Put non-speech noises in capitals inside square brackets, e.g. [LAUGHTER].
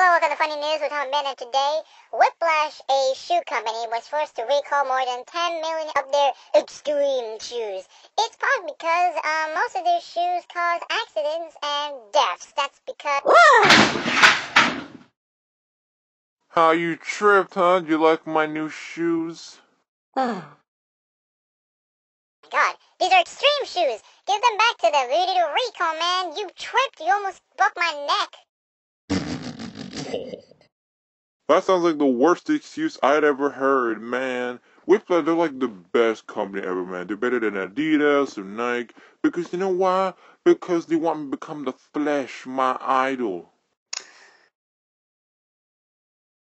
Hello, welcome to Funny News with Tom and Ben. Today, Whiplash, a shoe company, was forced to recall more than 10 million of their extreme shoes. It's probably because um, most of their shoes cause accidents and deaths. That's because. [SIGHS] How you tripped, huh? You like my new shoes? My [SIGHS] god, these are extreme shoes. Give them back to the Rudy to recall, man. You tripped. You almost broke my That sounds like the worst excuse I'd ever heard, man. Whiplash, they're like the best company ever, man. They're better than Adidas or Nike. Because you know why? Because they want me to become the Flash, my idol.